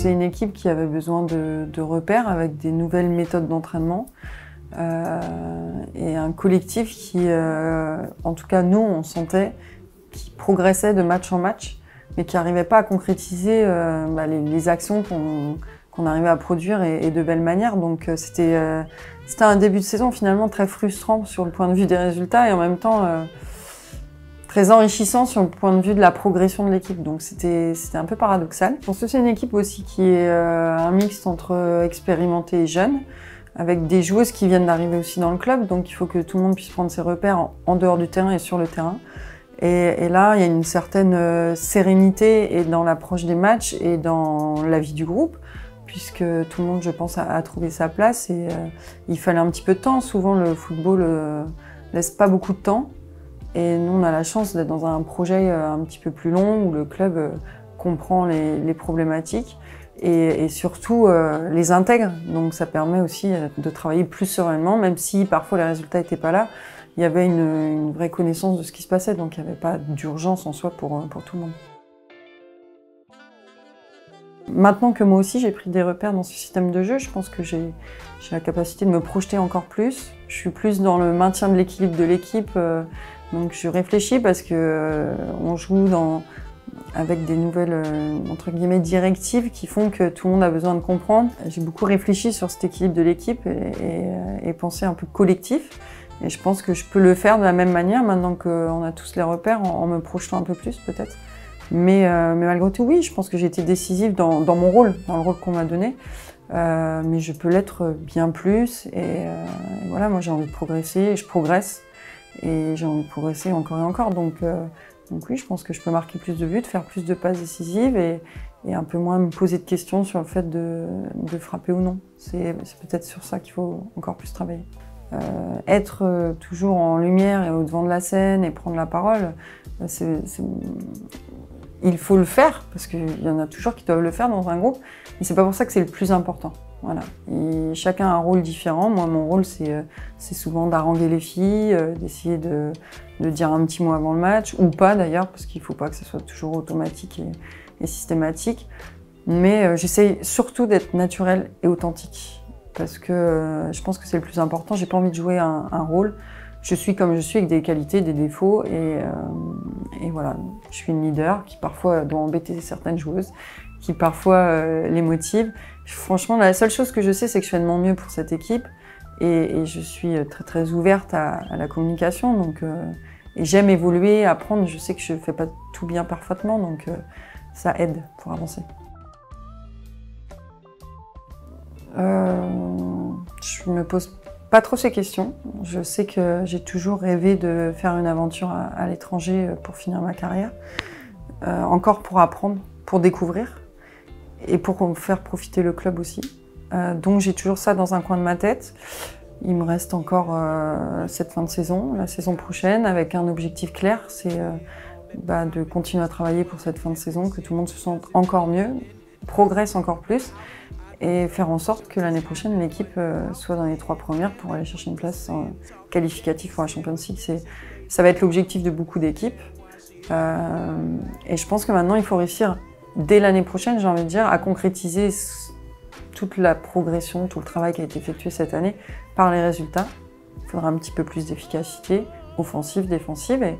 c'est une équipe qui avait besoin de, repères avec des nouvelles méthodes d'entraînement euh, et un collectif qui, euh, en tout cas nous, on sentait, qui progressait de match en match, mais qui n'arrivait pas à concrétiser euh, bah, les, actions qu'on arrivait à produire et, et, de belle manière. Donc c'était un début de saison finalement très frustrant sur le point de vue des résultats et en même temps très enrichissant sur le point de vue de la progression de l'équipe. Donc c'était un peu paradoxal. Je pense que c'est une équipe aussi qui est un mixte entre expérimenté et jeune avec des joueuses qui viennent d'arriver aussi dans le club, donc il faut que tout le monde puisse prendre ses repères en, dehors du terrain et sur le terrain. Et, là, il y a une certaine euh, sérénité et dans l'approche des matchs et dans la vie du groupe, puisque tout le monde, je pense, a, trouvé sa place et euh, il fallait un petit peu de temps. Souvent, le football euh, laisse pas beaucoup de temps. Et nous, on a la chance d'être dans un projet euh, un petit peu plus long où le club euh, comprend les, problématiques et, surtout euh, les intègre. Donc ça permet aussi de travailler plus sereinement, même si parfois les résultats n'étaient pas là. Il y avait une, vraie connaissance de ce qui se passait, donc il n'y avait pas d'urgence en soi pour, tout le monde. Maintenant que moi aussi j'ai pris des repères dans ce système de jeu, je pense que j'ai la capacité de me projeter encore plus. Je suis plus dans le maintien de l'équilibre de l'équipe, donc je réfléchis parce que euh, on joue dans, avec des nouvelles euh, entre guillemets directives qui font que tout le monde a besoin de comprendre. J'ai beaucoup réfléchi sur cet équilibre de l'équipe et, et, et, pensé un peu collectif. Et je pense que je peux le faire de la même manière maintenant qu'on a tous les repères en, en, me projetant un peu plus peut-être. Mais, euh, mais, malgré tout, oui, je pense que j'ai été décisive dans, dans, mon rôle, dans le rôle qu'on m'a donné. Euh, mais je peux l'être bien plus. Et, euh, et voilà, moi j'ai envie de progresser, et je progresse. Et j'ai envie de progresser encore et encore. Donc, euh, donc oui, je pense que je peux marquer plus de buts, faire plus de passes décisives et, et un peu moins me poser de questions sur le fait de, de frapper ou non. C'est peut-être sur ça qu'il faut encore plus travailler. Euh, être euh, toujours en lumière et au devant de la scène et prendre la parole, c'est il faut le faire parce qu'il y en a toujours qui doivent le faire dans un groupe, mais c'est pas pour ça que c'est le plus important. Voilà. Chacun a un rôle différent. Moi, mon rôle, c'est euh, souvent d'arranger les filles, euh, d'essayer de, dire un petit mot avant le match, ou pas d'ailleurs, parce qu'il faut pas que ce soit toujours automatique et, systématique. Mais euh, j'essaye surtout d'être naturelle et authentique, parce que je pense que c'est le plus important. J'ai pas envie de jouer un, rôle. Je suis comme je suis, avec des qualités, des défauts, et voilà. Je suis une leader qui parfois doit embêter certaines joueuses, qui parfois euh, les motive. Franchement, la seule chose que je sais, c'est que je fais de mon mieux pour cette équipe et, je suis très très ouverte à, la communication. Donc, euh, et j'aime évoluer, apprendre. Je sais que je fais pas tout bien parfaitement, donc euh, ça aide pour avancer. Euh, je me pose pas trop ces questions. Je sais que j'ai toujours rêvé de faire une aventure à, l'étranger pour finir ma carrière. Euh, encore pour apprendre, pour découvrir et pour faire profiter le club aussi. Euh, donc j'ai toujours ça dans un coin de ma tête. Il me reste encore euh, cette fin de saison, la saison prochaine, avec un objectif clair, c'est euh, bah, de continuer à travailler pour cette fin de saison, que tout le monde se sente encore mieux, progresse encore plus, et faire en sorte que l'année prochaine l'équipe soit dans les trois premières pour aller chercher une place qualificative pour la Champions League. Ça va être l'objectif de beaucoup d'équipes. Et je pense que maintenant il faut réussir dès l'année prochaine, j'ai envie de dire, à concrétiser toute la progression, tout le travail qui a été effectué cette année par les résultats. Il faudra un petit peu plus d'efficacité, offensive, défensive, et,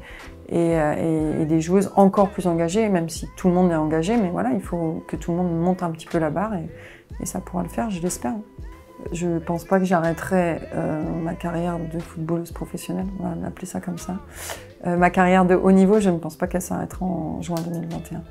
et, des joueuses encore plus engagées, même si tout le monde est engagé, mais voilà, il faut que tout le monde monte un petit peu la barre, et, et ça pourra le faire, je l'espère. Je ne pense pas que j'arrêterai euh, ma carrière de footballeuse professionnelle, on va appeler ça comme ça. Euh, ma carrière de haut niveau, je ne pense pas qu'elle s'arrêtera en juin 2021.